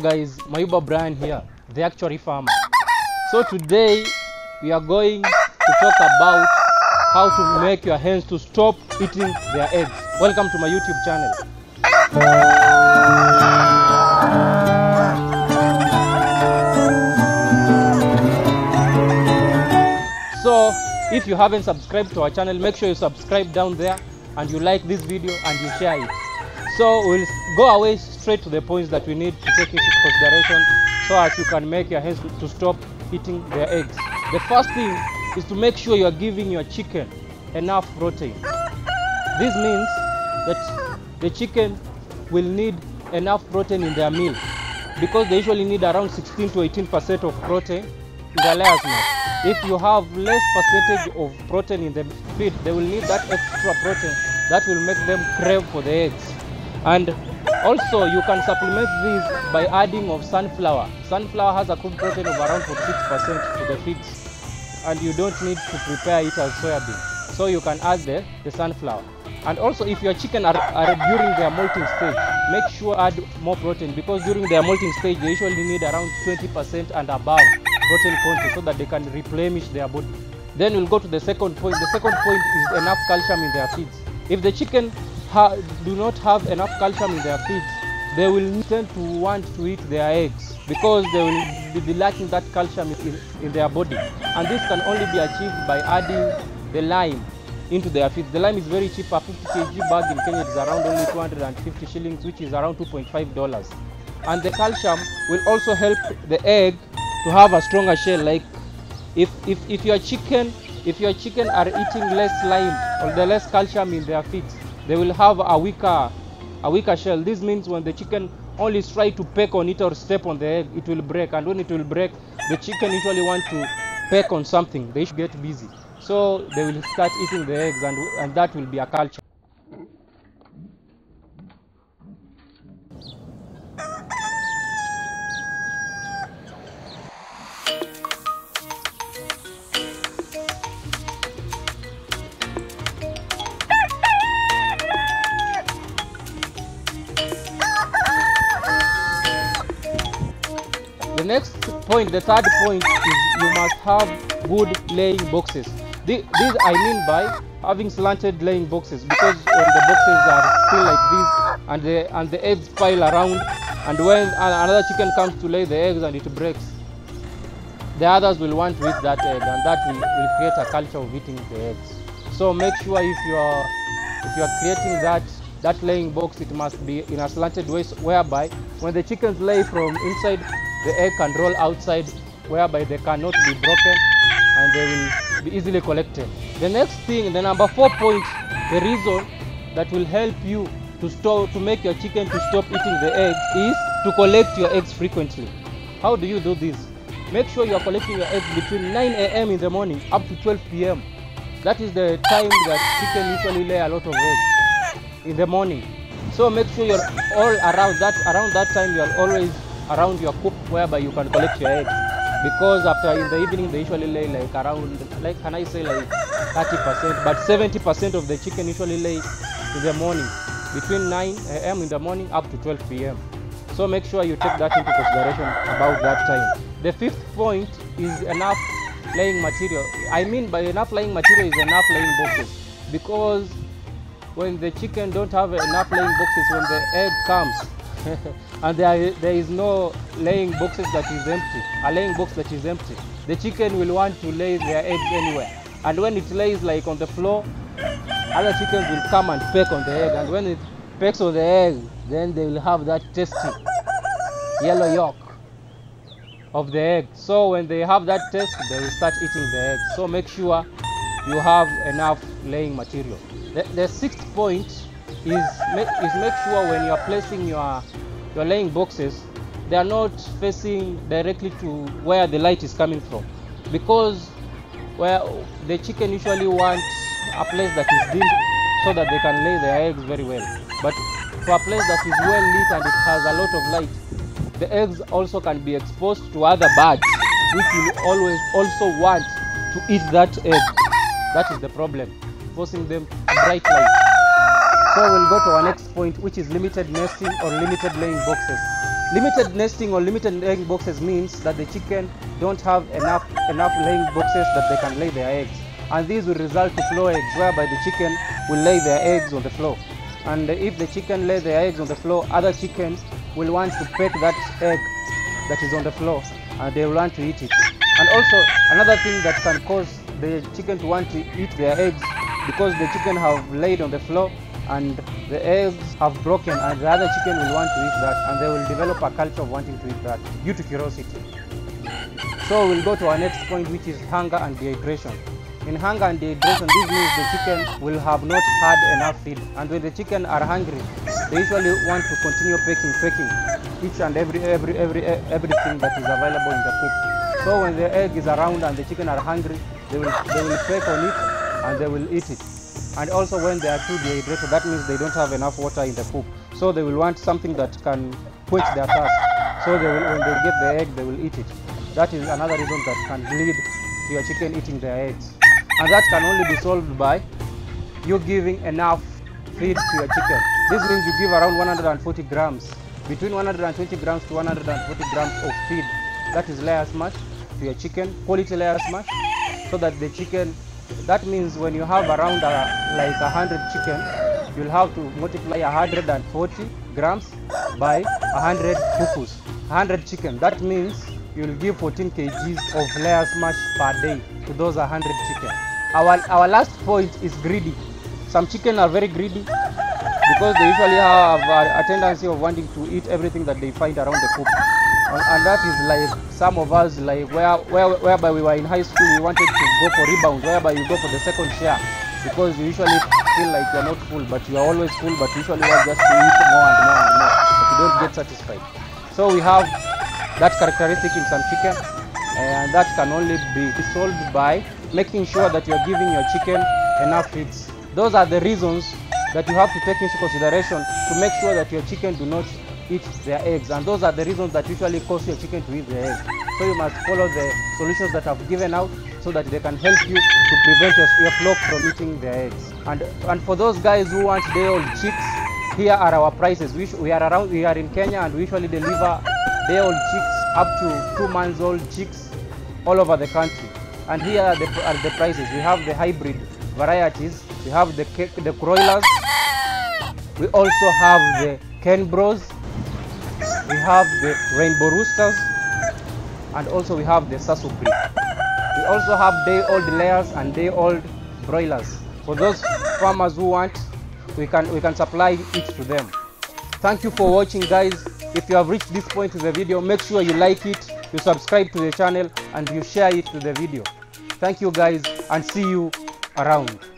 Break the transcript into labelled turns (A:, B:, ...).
A: Guys, Mayuba Brian here, the actuary farmer. So today we are going to talk about how to make your hens to stop eating their eggs. Welcome to my YouTube channel. So if you haven't subscribed to our channel, make sure you subscribe down there and you like this video and you share it. So we'll go away straight to the points that we need to take into consideration so as you can make your hens to stop eating their eggs. The first thing is to make sure you are giving your chicken enough protein. This means that the chicken will need enough protein in their meal because they usually need around 16 to 18 percent of protein in their layers. If you have less percentage of protein in the feed, they will need that extra protein that will make them crave for the eggs. And also you can supplement this by adding of sunflower. Sunflower has a crude protein of around 46% to the feeds and you don't need to prepare it as soybean. So you can add the, the sunflower. And also if your chicken are, are during their molting stage, make sure add more protein because during their molting stage they usually need around 20% and above protein content so that they can replenish their body. Then we'll go to the second point. The second point is enough calcium in their feeds. If the chicken do not have enough calcium in their feeds, they will tend to want to eat their eggs because they will be lacking that calcium in, in their body. And this can only be achieved by adding the lime into their feeds. The lime is very cheap. A 50 kg bag in Kenya is around only 250 shillings, which is around 2.5 dollars. And the calcium will also help the egg to have a stronger shell. Like if if if your chicken if your chicken are eating less lime or the less calcium in their feeds, they will have a weaker a weaker shell. This means when the chicken only try to peck on it or step on the egg, it will break. And when it will break, the chicken usually want to peck on something. They should get busy. So they will start eating the eggs, and and that will be a culture. Next point, the third point is you must have good laying boxes. Thi- This I mean by having slanted laying boxes because when the boxes are still like this and the and the eggs pile around and when another chicken comes to lay the eggs and it breaks, the others will want to eat that egg and that will, will create a culture of eating the eggs. So make sure if you are if you are creating that that laying box, it must be in a slanted way whereby when the chickens lay from inside, the egg can roll outside, whereby they cannot be broken and they will be easily collected. The next thing, the number four point, the reason that will help you to store to make your chicken to stop eating the eggs is to collect your eggs frequently. How do you do this? Make sure you are collecting your eggs between 9 a.m. in the morning up to 12 p.m. That is the time that chicken usually lay a lot of eggs in the morning. So make sure you're all around that around that time you are always around your coop whereby you can collect your eggs. Because after in the evening they usually lay like around like can I say like 30%, but 70% of the chicken usually lay in the morning between 9 a.m. in the morning up to 12 p.m. So make sure you take that into consideration about that time. The fifth point is enough laying material. I mean by enough laying material is enough laying boxes because when the chicken don't have enough laying boxes when the egg comes and there, there is no laying boxes that is empty. A laying box that is empty. The chicken will want to lay their eggs anywhere. And when it lays like on the floor other chickens will come and peck on the egg. And when it pecks on the egg then they will have that tasty yellow yolk of the egg. So when they have that taste they will start eating the egg. So make sure you have enough laying material. The, the sixth point is make, is make sure when you are placing your your laying boxes they are not facing directly to where the light is coming from. Because where the chicken usually wants a place that is dim so that they can lay their eggs very well. But for a place that is well lit and it has a lot of light the eggs also can be exposed to other birds which will always also want to eat that egg. That is the problem forcing them bright light we'll go to our next point which is limited nesting or limited laying boxes. Limited nesting or limited laying boxes means that the chicken don't have enough enough laying boxes that they can lay their eggs. And these will result to floor eggs whereby the chicken will lay their eggs on the floor. And if the chicken lay their eggs on the floor other chickens will want to peck that egg that is on the floor and they will want to eat it. And also another thing that can cause the chicken to want to eat their eggs because the chicken have laid on the floor and the eggs have broken and the other chicken will want to eat that and they will develop a culture of wanting to eat that due to curiosity. So we'll go to our next point which is hunger and dehydration. In hunger and dehydration this means the chicken will have not had enough feed and when the chicken are hungry they usually want to continue pecking pecking each and every every every everything that is available in the coop. So when the egg is around and the chicken are hungry they will they will peck on it and they will eat it and also when they are too dehydrated that means they don't have enough water in the coop so they will want something that can quench their thirst. So they will when they get the egg they will eat it. That is another reason that can lead to your chicken eating their eggs. And that can only be solved by you giving enough feed to your chicken. This means you give around 140 grams between 120 grams to 140 grams of feed. That is layer mash to your chicken quality layer mash so that the chicken that means when you have around uh, like a hundred chicken you'll have to multiply 140 grams by 100 cuckoos. 100 chicken. That means you'll give 14 kgs of layer mash per day to those 100 chicken. Our our last point is greedy. Some chicken are very greedy because they usually have a, a tendency of wanting to eat everything that they find around the coop and, that is like some of us like where, where whereby we were in high school we wanted to go for rebound whereby you go for the second share. Because you usually feel like you're not full but you are always full but usually you are just to eat more and more and more but you don't get satisfied. So we have that characteristic in some chicken and that can only be solved by making sure that you're giving your chicken enough feeds. Those are the reasons that you have to take into consideration to make sure that your chicken do not eat their eggs. And those are the reasons that usually cause your chicken to eat their eggs. So you must follow the solutions that i've given out so that they can help you to prevent your, flock from eating their eggs. And and for those guys who want day old chicks here are our prices. We, we are around we are in kenya and we usually deliver day old chicks up to two months old chicks all over the country. And here are the, are the prices. We have the hybrid varieties. We have the the broilers. We also have the Kenbros we have the rainbow roosters and also we have the Sasso breed. We also have day old layers and day old broilers. For those farmers who want we can we can supply it to them. Thank you for watching guys. If you have reached this point in the video make sure you like it you subscribe to the channel and you share it to the video. Thank you guys and see you around